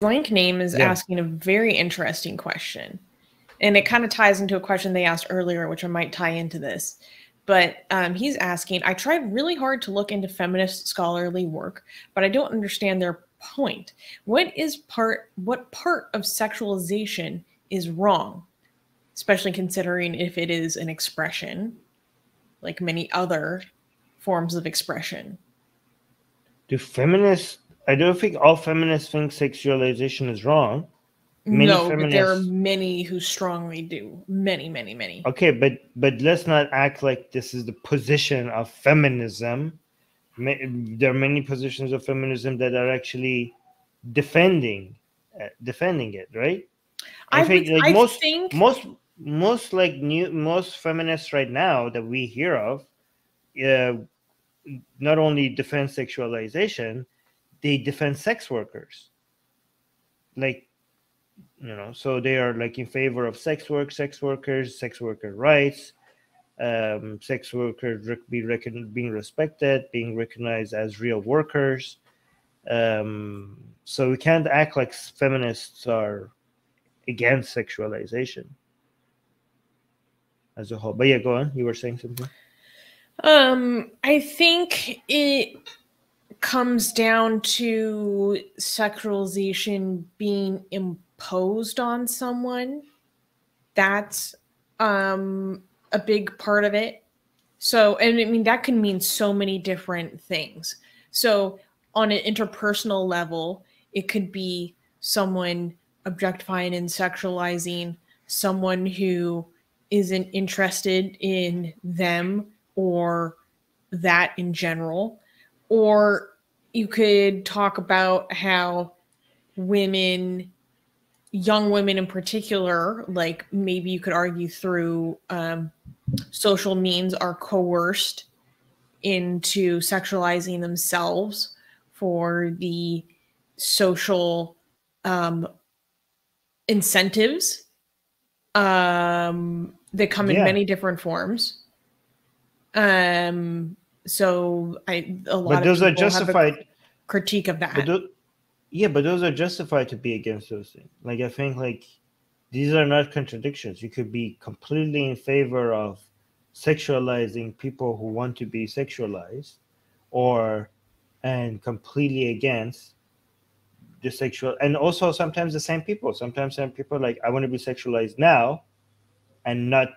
blank name is Yeah. asking a very interesting question. And it kind of ties into a question they asked earlier, which I might tie into this. But um, he's asking I tried really hard to look into feminist scholarly work, but I don't understand their point. What is part, what part of sexualization is wrong? Especially considering if it is an expression, like many other forms of expression. Do feminists? I don't think all feminists think sexualization is wrong. Many no, but there are many who strongly do. Many, many, many. Okay, but but let's not act like this is the position of feminism. There are many positions of feminism that are actually defending uh, defending it, right? I, think, would, like, I most- think Most most like new most feminists right now that we hear of, uh, not only defend sexualization, they defend sex workers. Like, you know, so they are like in favor of sex work, sex workers, sex worker rights, um, sex workers be recon- being respected, being recognized as real workers. Um, so we can't act like feminists are against sexualization as a whole. But yeah, go on. You were saying something. um I think it comes down to sexualization being imposed on someone. That's um a big part of it. So and I mean that can mean so many different things. So on an interpersonal level, it could be someone objectifying and sexualizing someone who isn't interested in them or that in general. Or you could talk about how women, young women in particular, like maybe you could argue through um, social means, are coerced into sexualizing themselves for the social um, incentives um, that come in many different forms. Um, so I a lot But of those are people have a justified. critique of that. But tho- yeah, but those are justified to be against those things. Like I think like these are not contradictions. You could be completely in favor of sexualizing people who want to be sexualized, or and completely against the sexual. And also sometimes the same people. Sometimes some people like I want to be sexualized now, and not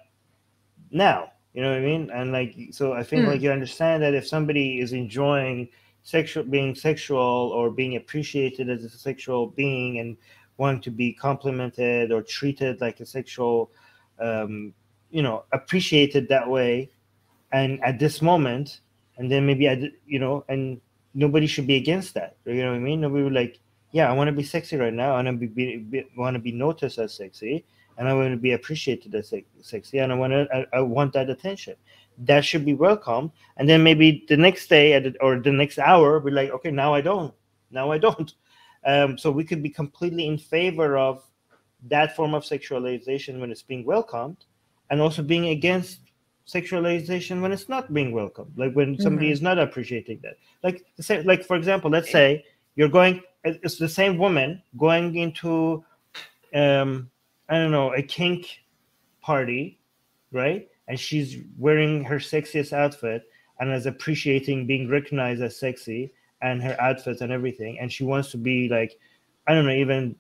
now. You know what I mean? And like so, I think Hmm. like you understand that if somebody is enjoying sexual being sexual or being appreciated as a sexual being and wanting to be complimented or treated like a sexual um, you know appreciated that way and at this moment and then maybe I, you know and nobody should be against that you know what i mean nobody would like yeah i want to be sexy right now and i want to be, be want to be noticed as sexy and i want to be appreciated as sex- sexy and i want to I, I want that attention. That should be welcome and then maybe the next day or the next hour we're like okay now i don't now i don't. Um, so we could be completely in favor of that form of sexualization when it's being welcomed and also being against sexualization when it's not being welcomed like when somebody Mhm. is not appreciating that. Like say like for example let's say you're going it's the same woman going into um i don't know a kink party right? And she's wearing her sexiest outfit and is appreciating being recognized as sexy and her outfit and everything. And she wants to be like i don't know even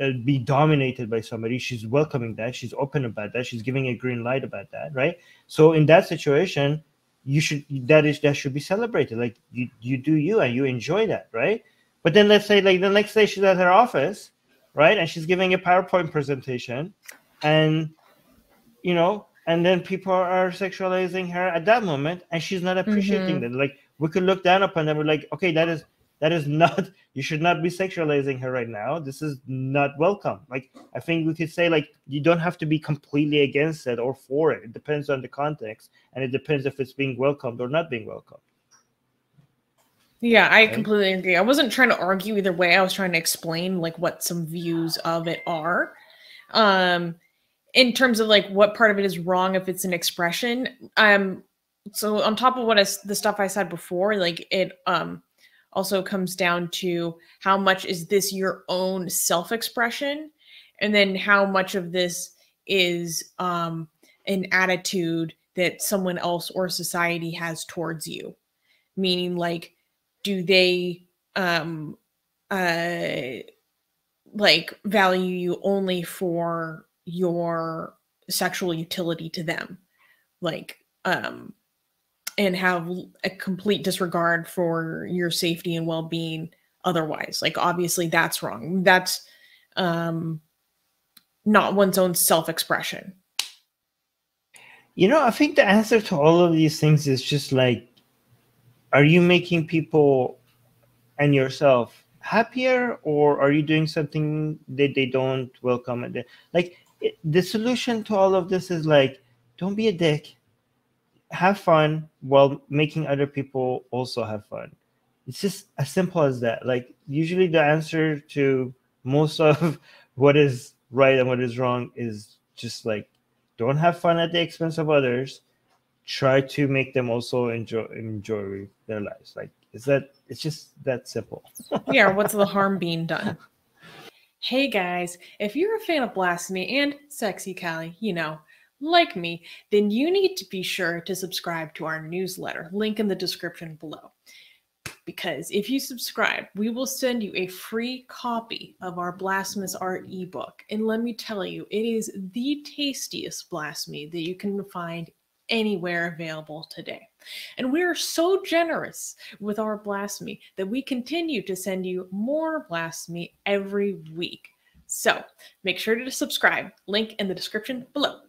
uh, be dominated by somebody. She's welcoming that. She's open about that. She's giving a green light about that right? So in that situation you should that is that should be celebrated. Like you you do you and you enjoy that right? But then let's say like the next day she's at her office right? And she's giving a powerpoint presentation and you know and then people are sexualizing her at that moment and she's not appreciating Mhm. that. Like we could look down upon them we're like okay that is that is not you should not be sexualizing her right now. This is not welcome. Like i think we could say like you don't have to be completely against it or for it. It depends on the context and it depends if it's being welcomed or not being welcomed Yeah, I completely agree. I wasn't trying to argue either way. I was trying to explain like what some views of it are. Um in terms of like what part of it is wrong if it's an expression. Um so on top of what I, s- the stuff I said before, like it um also comes down to how much is this your own self expression and then how much of this is um, an attitude that someone else or society has towards you meaning like do they um uh like value you only for your sexual utility to them? Like um and have a complete disregard for your safety and well-being otherwise. Like obviously that's wrong. That's um not one's own self-expression. You know i think the answer to all of these things is just like are you making people and yourself happier or are you doing something that they don't welcome? And like it, the solution to all of this is like don't be a dick. Have fun while making other people also have fun. It's just as simple as that. Like usually the answer to most of what is right and what is wrong is just like don't have fun at the expense of others try to make them also enjoy enjoy their lives. Like is that it's just that simple. Yeah what's the harm being done? Hey guys if you're a fan of blasphemy and sexy Kali you know like me then you need to be sure to subscribe to our newsletter. Link in the description below. Because if you subscribe, we will send you a free copy of our Blasphemous Art ebook. And let me tell you, it is the tastiest blasphemy that you can find anywhere available today. And we are so generous with our blasphemy that we continue to send you more blasphemy every week. So make sure to subscribe. Link in the description below.